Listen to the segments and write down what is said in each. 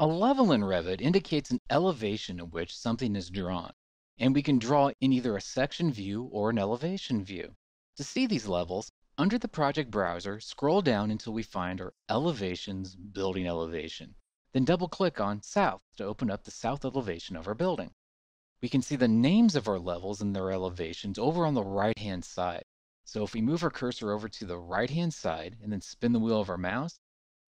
A level in Revit indicates an elevation at which something is drawn, and we can draw in either a section view or an elevation view. To see these levels, under the project browser, scroll down until we find our Elevations building elevation. Then double click on South to open up the south elevation of our building. We can see the names of our levels and their elevations over on the right hand side. So if we move our cursor over to the right hand side and then spin the wheel of our mouse,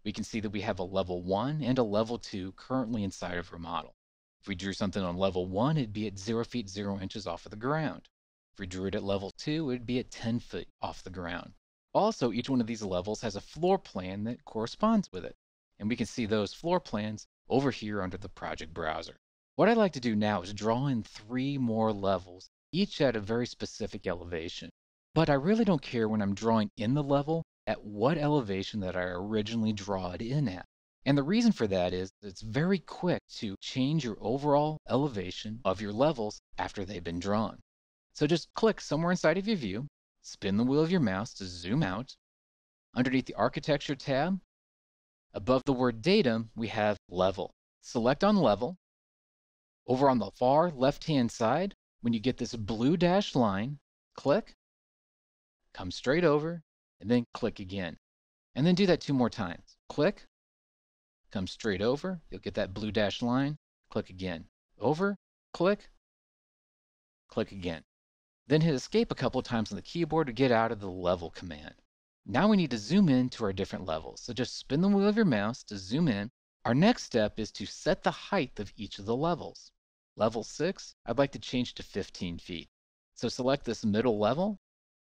we can see that we have a level 1 and a level 2 currently inside of our model. If we drew something on level 1, it'd be at 0 feet 0 inches off of the ground. If we drew it at level 2, it'd be at 10 feet off the ground. Also, each one of these levels has a floor plan that corresponds with it. And we can see those floor plans over here under the project browser. What I'd like to do now is draw in three more levels, each at a very specific elevation. But I really don't care when I'm drawing in the level at what elevation that I originally draw it in at. And the reason for that is it's very quick to change your overall elevation of your levels after they've been drawn. So just click somewhere inside of your view, spin the wheel of your mouse to zoom out. Underneath the Architecture tab, above the word Datum, we have Level. Select on Level. Over on the far left-hand side, when you get this blue dashed line, click, come straight over, and then click again. And then do that two more times. Click, come straight over, you'll get that blue dashed line, click again. Over, click, click again. Then hit escape a couple times on the keyboard to get out of the level command. Now we need to zoom in to our different levels. So just spin the wheel of your mouse to zoom in. Our next step is to set the height of each of the levels. Level 6, I'd like to change to 15 feet. So select this middle level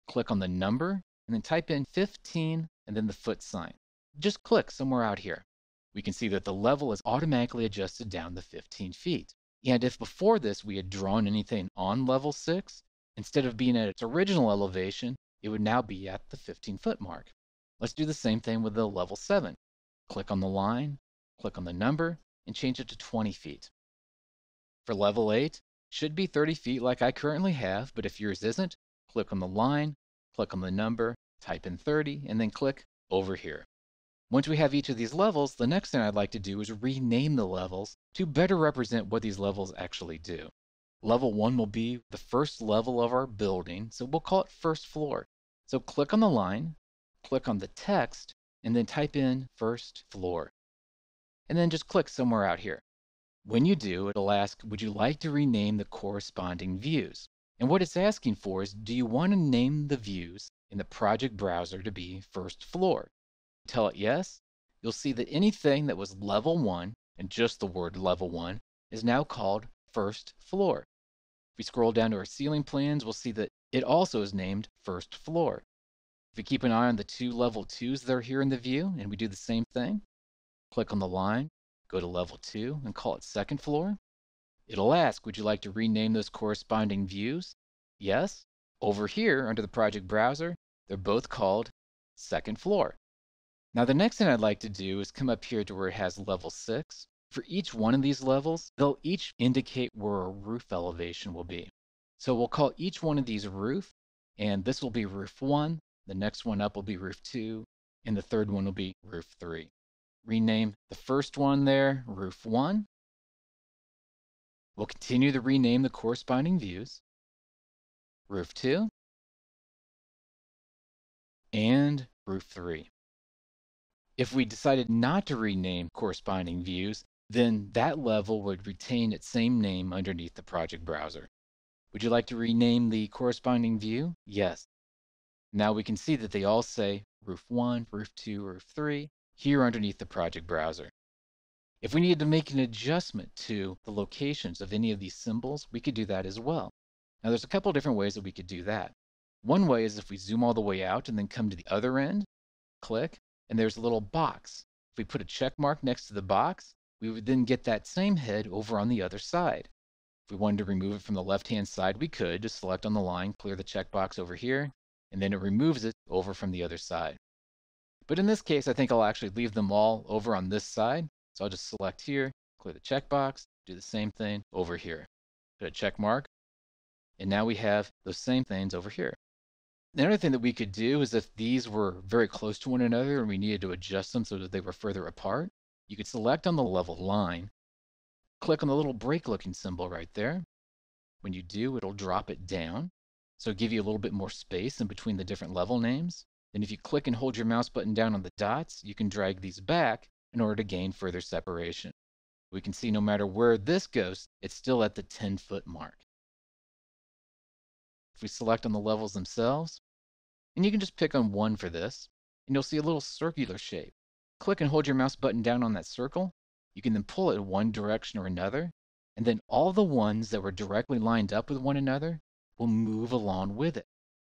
click on the number, and then type in 15 and then the foot sign. Just click somewhere out here. We can see that the level is automatically adjusted down to 15 feet. And if before this we had drawn anything on level 6, instead of being at its original elevation, it would now be at the 15 foot mark. Let's do the same thing with the level 7. Click on the line, click on the number, and change it to 20 feet. For level 8, should be 30 feet like I currently have, but if yours isn't, click on the line, click on the number, type in 30, and then click over here. Once we have each of these levels, the next thing I'd like to do is rename the levels to better represent what these levels actually do. Level 1 will be the first level of our building, so we'll call it first floor. So click on the line, click on the text, and then type in first floor. And then just click somewhere out here. When you do, it'll ask, would you like to rename the corresponding views? And what it's asking for is, do you want to name the views in the project browser to be first floor? Tell it yes, you'll see that anything that was level one, and just the word level one, is now called first floor. If we scroll down to our ceiling plans, we'll see that it also is named first floor. If we keep an eye on the two level twos that are here in the view, and we do the same thing, click on the line, go to level two, and call it second floor, It'll ask, would you like to rename those corresponding views? Yes. Over here, under the project browser, they're both called second floor. Now the next thing I'd like to do is come up here to where it has level 6. For each one of these levels, they'll each indicate where a roof elevation will be. So we'll call each one of these roof, and this will be roof 1, the next one up will be roof 2, and the third one will be roof 3. Rename the first one there roof 1, We'll continue to rename the corresponding views. Roof 2 and roof 3. If we decided not to rename corresponding views, then that level would retain its same name underneath the project browser. Would you like to rename the corresponding view? Yes. Now we can see that they all say roof 1, roof 2, roof 3 here underneath the project browser. If we needed to make an adjustment to the locations of any of these symbols, we could do that as well. Now there's a couple different ways that we could do that. One way is if we zoom all the way out and then come to the other end, click, and there's a little box. If we put a check mark next to the box, we would then get that same head over on the other side. If we wanted to remove it from the left-hand side, we could. Just select on the line, clear the checkbox over here, and then it removes it over from the other side. But in this case, I think I'll actually leave them all over on this side. So I'll just select here, clear the checkbox, do the same thing over here. Put a check mark, and now we have those same things over here. The other thing that we could do is if these were very close to one another and we needed to adjust them so that they were further apart, you could select on the level line, click on the little break looking symbol right there. When you do, it'll drop it down. So give you a little bit more space in between the different level names. Then if you click and hold your mouse button down on the dots, you can drag these back in order to gain further separation. We can see no matter where this goes, it's still at the 10 foot mark. If we select on the levels themselves, and you can just pick on one for this, and you'll see a little circular shape. Click and hold your mouse button down on that circle. You can then pull it in one direction or another, and then all the ones that were directly lined up with one another will move along with it.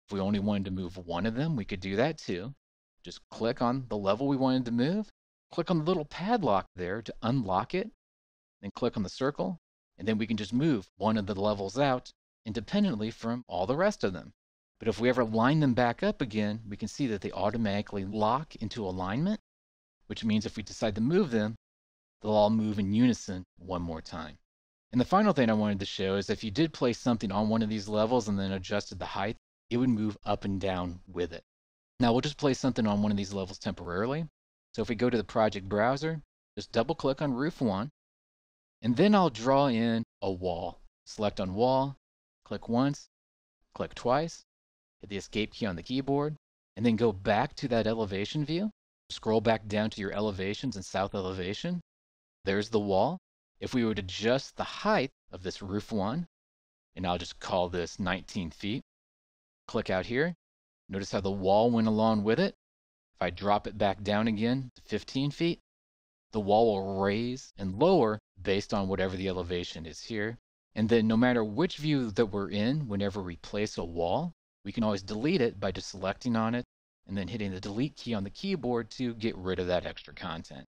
If we only wanted to move one of them, we could do that too. Just click on the level we wanted to move, click on the little padlock there to unlock it, then click on the circle, and then we can just move one of the levels out independently from all the rest of them. But if we ever line them back up again, we can see that they automatically lock into alignment, which means if we decide to move them, they'll all move in unison one more time. And the final thing I wanted to show is if you did place something on one of these levels and then adjusted the height, it would move up and down with it. Now we'll just place something on one of these levels temporarily. So if we go to the project browser, just double click on roof one, and then I'll draw in a wall. Select on wall, click once, click twice, hit the escape key on the keyboard, and then go back to that elevation view. Scroll back down to your elevations and south elevation. There's the wall. If we would adjust the height of this roof one, and I'll just call this 19 feet, click out here. Notice how the wall went along with it. If I drop it back down again to 15 feet, the wall will raise and lower based on whatever the elevation is here. And then no matter which view that we're in, whenever we place a wall, we can always delete it by just selecting on it and then hitting the delete key on the keyboard to get rid of that extra content.